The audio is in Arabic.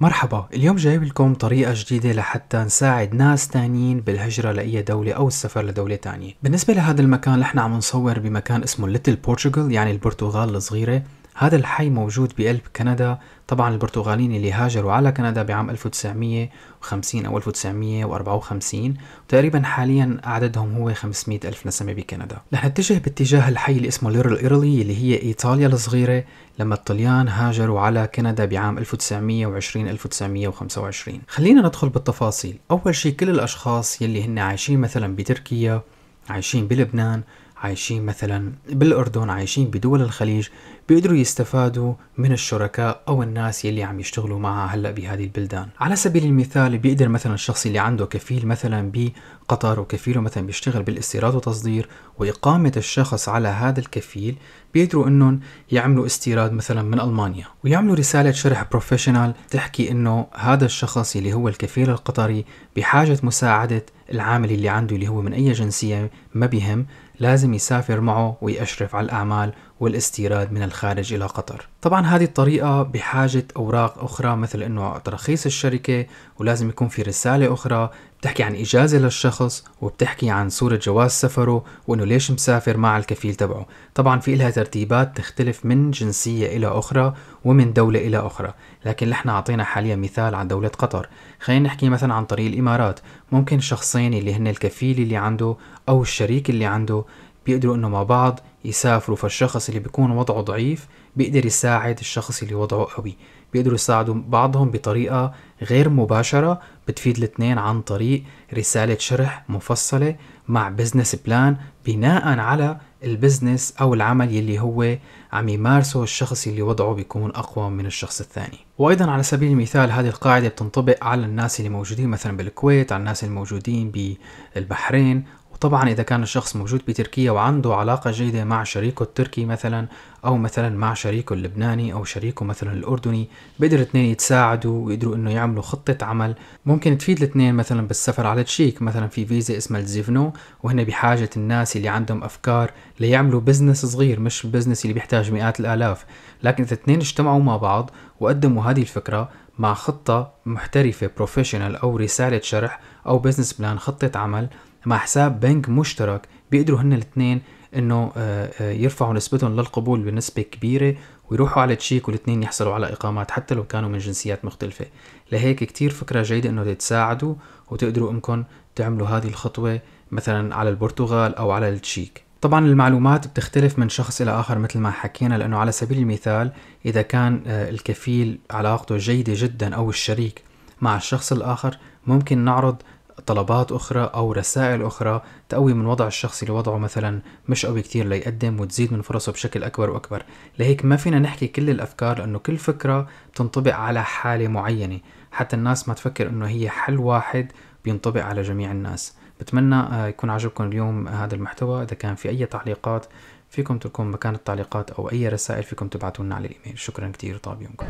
مرحبا اليوم جايب لكم طريقة جديدة لحتى نساعد ناس تانيين بالهجرة لأي دولة أو السفر لدولة تانية. بالنسبة لهذا المكان نحن عم نصور بمكان اسمه Little Portugal يعني البرتغال الصغيرة. هذا الحي موجود بقلب كندا. طبعا البرتغاليين اللي هاجروا على كندا بعام 1950 أو 1954 وتقريبا حاليا عددهم هو 500 ألف نسمة بكندا. رح نتجه باتجاه الحي اللي اسمه ليرل إيرلي اللي هي إيطاليا الصغيرة لما الطليان هاجروا على كندا بعام 1920 1925 خلينا ندخل بالتفاصيل. أول شيء كل الأشخاص يلي هن عايشين مثلا بتركيا عايشين بلبنان عايشين مثلا بالأردن عايشين بدول الخليج بيقدروا يستفادوا من الشركاء أو الناس يلي عم يشتغلوا معها هلأ بهذه البلدان. على سبيل المثال بيقدر مثلا الشخص اللي عنده كفيل مثلا بقطر وكفيله مثلا بيشتغل بالاستيراد والتصدير وإقامة الشخص على هذا الكفيل بيقدروا إنهم يعملوا استيراد مثلا من ألمانيا ويعملوا رسالة شرح بروفيشنال تحكي إنه هذا الشخص اللي هو الكفيل القطري بحاجة مساعدة العامل اللي عنده اللي هو من أي جنسية ما بهم لازم يسافر معه ويأشرف على الأعمال والاستيراد من الخارج إلى قطر. طبعا هذه الطريقة بحاجة أوراق أخرى مثل أنه ترخيص الشركة ولازم يكون في رسالة أخرى بتحكي عن إجازة للشخص وبتحكي عن صورة جواز سفره وأنه ليش مسافر مع الكفيل تبعه. طبعا في لها ترتيبات تختلف من جنسية إلى أخرى ومن دولة إلى أخرى. لكن نحن أعطينا حاليا مثال عن دولة قطر. خلينا نحكي مثلا عن طريق الإمارات. ممكن شخصين اللي هن الكفيل اللي عنده أو الشريك اللي عنده بيقدروا إنه مع بعض يسافروا فالشخص اللي بيكون وضعه ضعيف بيقدر يساعد الشخص اللي وضعه قوي. بيقدروا يساعدوا بعضهم بطريقة غير مباشرة بتفيد الاثنين عن طريق رسالة شرح مفصلة مع business plan بناء على ال business أو العمل يلي هو عم يمارسه الشخص اللي وضعه بيكون أقوى من الشخص الثاني. وأيضا على سبيل المثال هذه القاعدة بتنطبق على الناس اللي موجودين مثلا بالكويت على الناس الموجودين بالبحرين وطبعا إذا كان الشخص موجود بتركيا وعنده علاقة جيدة مع شريكه التركي مثلا أو مثلا مع شريكه اللبناني أو شريكه مثلا الأردني بيقدروا الاثنين يتساعدوا ويقدروا إنه يعملوا خطة عمل. ممكن تفيد الاثنين مثلا بالسفر على تشيك مثلا في فيزا اسمها ال živno وهنا بحاجة الناس اللي عندهم أفكار ليعملوا business صغير مش business اللي بيحتاج مئات الآلاف. لكن إذا الاثنين اجتمعوا مع بعض وقدموا هذه الفكرة مع خطة محترفة professional أو رسالة شرح أو business plan خطة عمل مع حساب بنك مشترك. بيقدروا هن الاثنين إنه آه، آه، يرفعوا نسبتهم للقبول بنسبة كبيرة ويروحوا على تشيك والاثنين يحصلوا على إقامات حتى لو كانوا من جنسيات مختلفة. لهيك كتير فكرة جيدة إنه تتساعدوا وتقدروا إنكم تعملوا هذه الخطوة مثلا على البرتغال أو على التشيك. طبعا المعلومات بتختلف من شخص إلى آخر مثل ما حكينا لأنه على سبيل المثال إذا كان آه، الكفيل علاقته جيدة جدا أو الشريك مع الشخص الآخر ممكن نعرض طلبات أخرى أو رسائل أخرى تقوي من وضع الشخص اللي وضعه مثلا مش قوي كتير ليقدم وتزيد من فرصه بشكل أكبر وأكبر. لهيك ما فينا نحكي كل الأفكار لأنه كل فكرة بتنطبق على حالة معينة. حتى الناس ما تفكر أنه هي حل واحد بينطبق على جميع الناس. بتمنى آه، يكون عجبكم اليوم هذا المحتوى. إذا كان في أي تعليقات فيكم تركون مكان التعليقات أو أي رسائل فيكم تبعتوا لنا على الإيميل. شكرا كتير طاب يومكم.